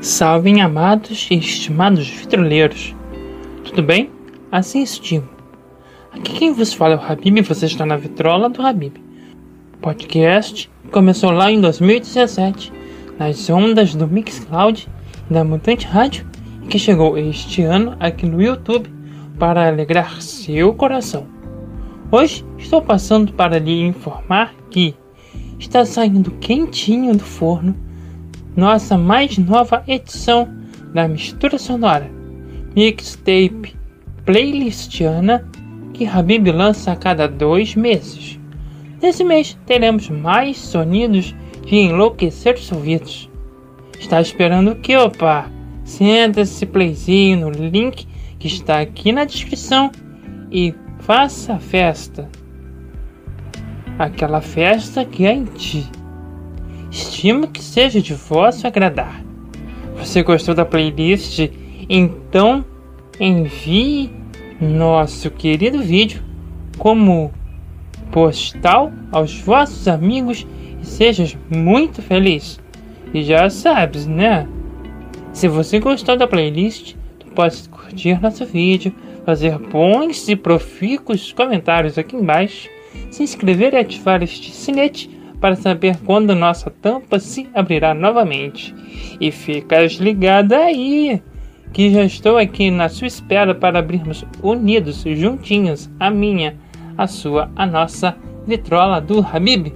Salvem amados e estimados vitroleiros. Tudo bem? Assim estimo. Aqui quem vos fala é o Habib e você está na vitrola do Habib. O podcast começou lá em 2017, nas ondas do Mixcloud da Mutante Rádio, e que chegou este ano aqui no YouTube para alegrar seu coração. Hoje estou passando para lhe informar que está saindo quentinho do forno nossa mais nova edição da mistura sonora, mixtape playlistiana que Habib lança a cada dois meses. Nesse mês teremos mais sonidos de enlouquecer os ouvidos. Está esperando o que, opa? Senta esse playzinho no link que está aqui na descrição e faça a festa. Aquela festa que é em ti. Estimo que seja de vosso agradar. Você gostou da playlist? Então envie nosso querido vídeo como postal aos vossos amigos e sejas muito feliz. E já sabes, né? Se você gostou da playlist, tu pode curtir nosso vídeo, fazer bons e profícuos comentários aqui embaixo, se inscrever e ativar este sinete para saber quando nossa tampa se abrirá novamente. E ficas ligado aí, que já estou aqui na sua espera para abrirmos unidos, juntinhos, a minha, a sua, a nossa vitrola do Habib.